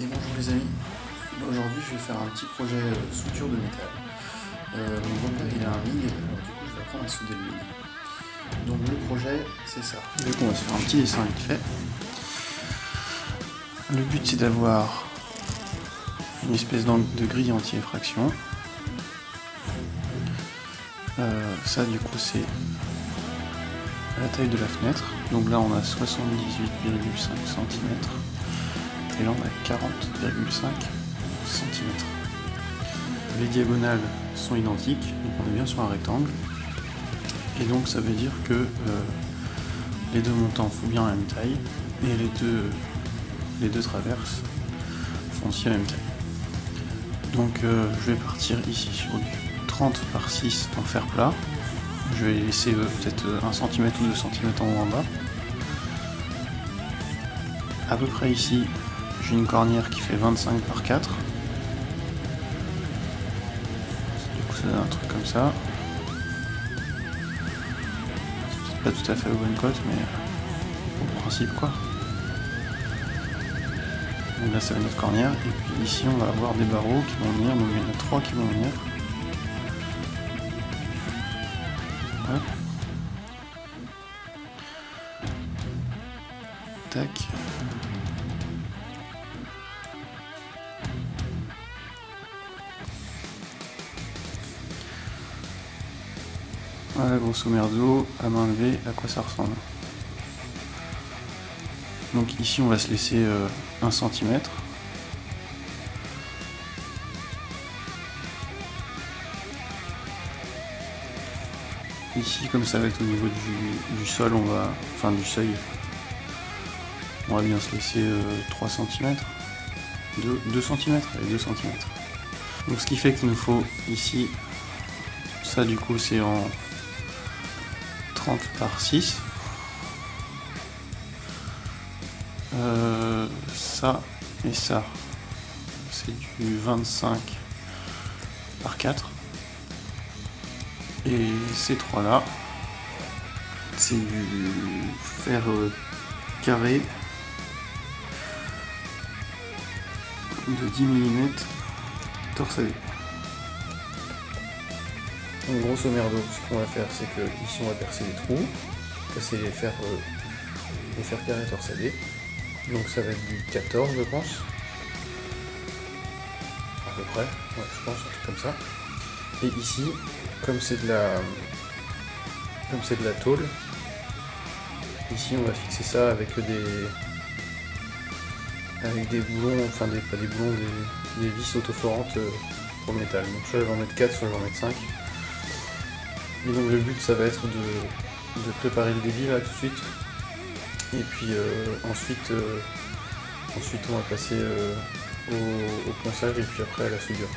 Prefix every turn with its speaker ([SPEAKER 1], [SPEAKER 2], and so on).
[SPEAKER 1] Et bonjour les amis, aujourd'hui je vais faire un petit projet euh, soudure de métal. Euh, mon beau-père il a un MIG, alors du coup je vais apprendre à souder le MIG. Donc le projet c'est ça. Donc on va se faire un petit dessin vite fait. Le but c'est d'avoir une espèce de grille anti-effraction. Euh, ça du coup c'est la taille de la fenêtre. Donc là on a 78,5 cm et là on a 40,5 cm. Les diagonales sont identiques, donc on est bien sur un rectangle. Et donc ça veut dire que euh, les deux montants font bien la même taille et les deux, les deux traverses font aussi la même taille. Donc euh, je vais partir ici sur du 30 par 6 en fer plat. Je vais laisser euh, peut-être 1 cm ou 2 cm en haut en bas. À peu près ici, j'ai une cornière qui fait 25 par 4. Du coup, ça donne un truc comme ça. C'est pas tout à fait au bonne cote, mais au principe quoi. Là, c'est notre cornière. Et puis ici, on va avoir des barreaux qui vont venir. Donc il y en a 3 qui vont venir. Tac. Voilà grosso merdo, à main levée, à quoi ça ressemble. Donc ici on va se laisser 1 euh, cm. Ici comme ça va être au niveau du, sol, on va. Enfin du seuil. On va bien se laisser 3 cm. 2, 2 cm, allez 2 cm. Donc ce qui fait qu'il nous faut ici, ça du coup c'est en par 6. Euh, ça et ça, c'est du 25 par 4. Et ces trois là, c'est du fer euh, carré de 10 mm torsadé. Donc grosso merdo, ce qu'on va faire, c'est que ici on va percer les trous, casser les fers, euh, les fers carrés torsadés. Donc ça va être du 14 je pense. À peu près, je pense, un truc comme ça. Et ici, comme c'est de la. Comme c'est de la tôle, ici on va fixer ça avec des. Avec des boulons, enfin des, pas des boulons, des, vis autoforantes euh, pour le métal. Donc soit je vais en mettre 4, soit je vais en mettre 5. Le but ça va être de, préparer le débit là tout de suite. Et puis euh, ensuite, euh, ensuite on va passer euh, au, au ponçage et puis après à la soudure.